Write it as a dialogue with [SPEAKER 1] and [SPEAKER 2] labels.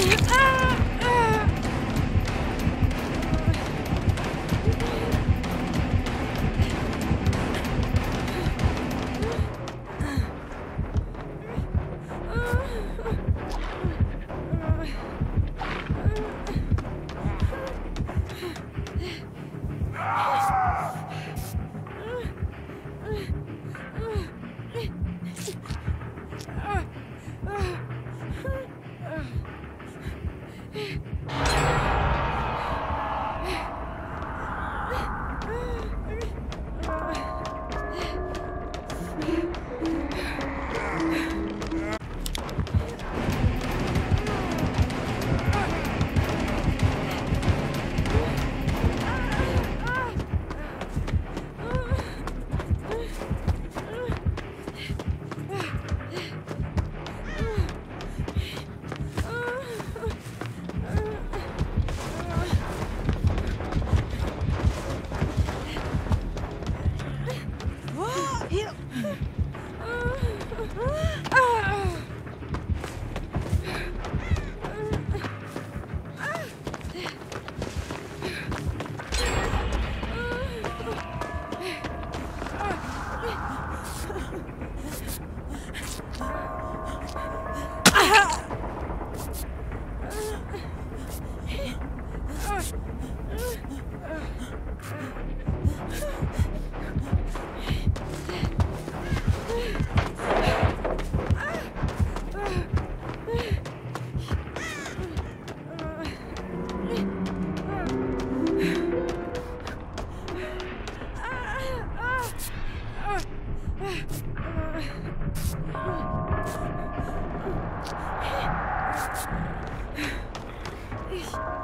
[SPEAKER 1] 你看。Sorry.